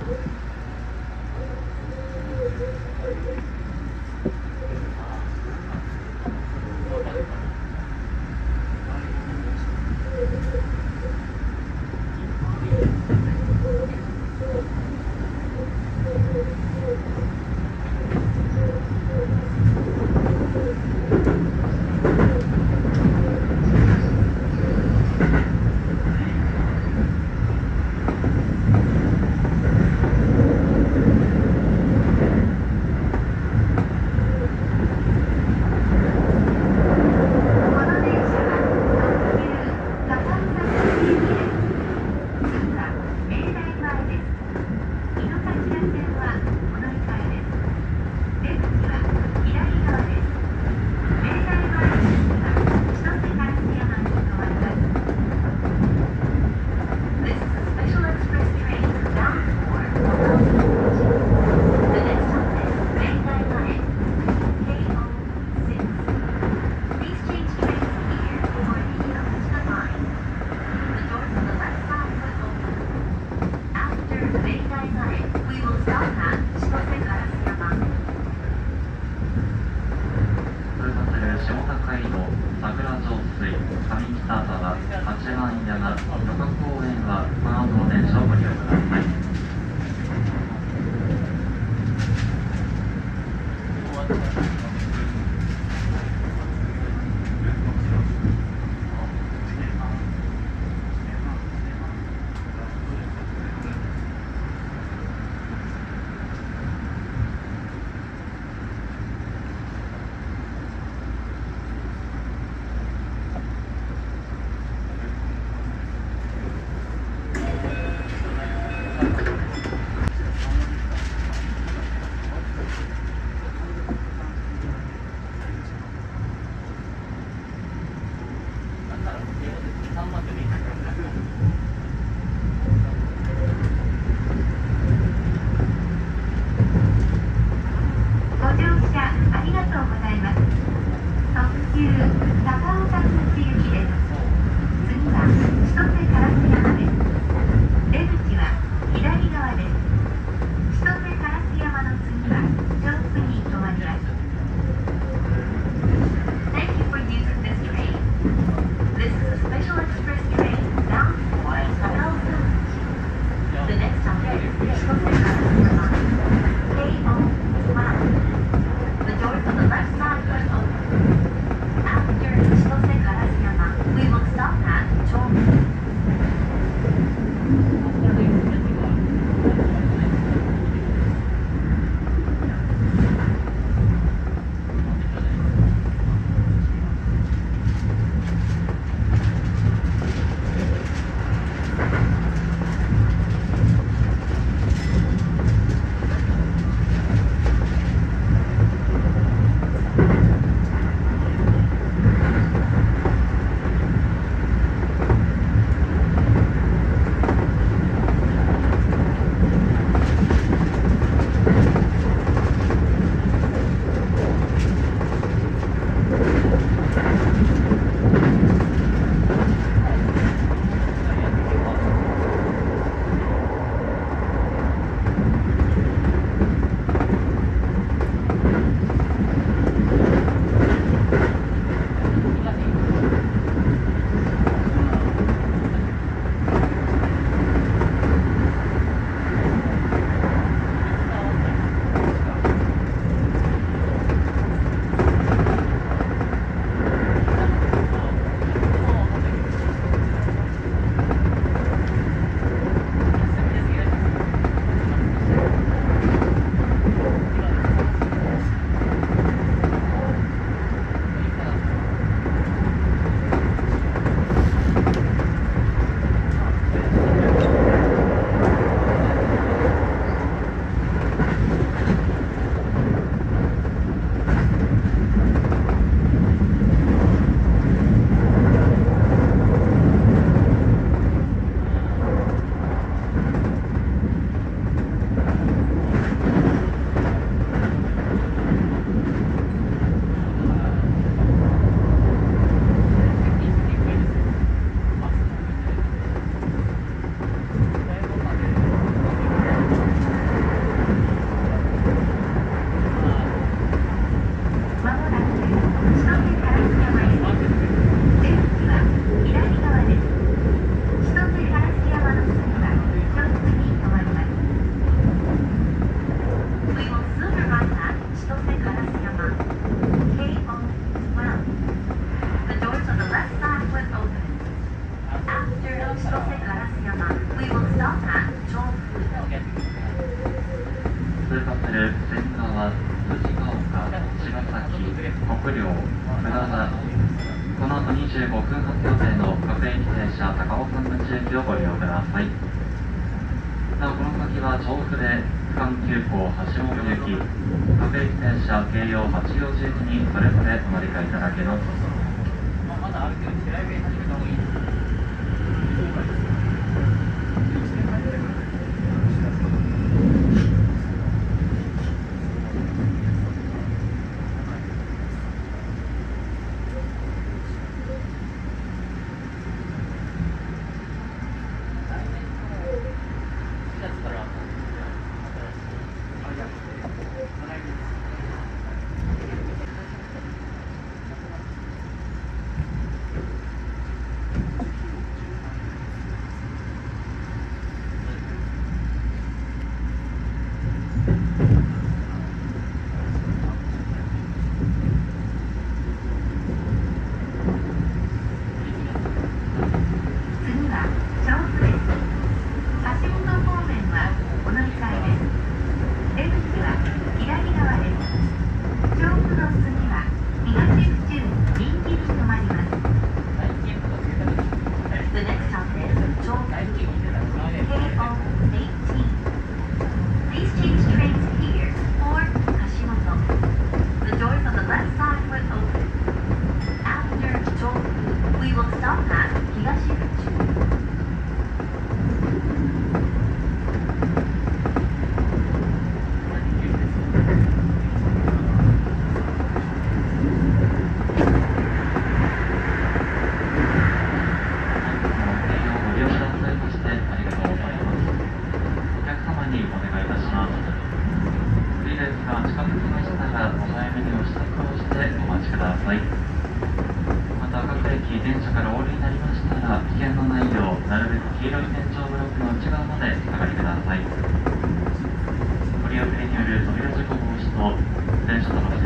Thank you. 宮が、5分発予定の各駅停車高尾山口駅をご利用ください。なおこの先は調布で区間急行橋本行き各駅停車京葉八王子駅にそれぞれお乗り換えいただけます。電車からお降りになりましたら危険のないようなるべく黄色い天井ブロックの内側までお下がりください。取り遅れによる扉事故防止と電車との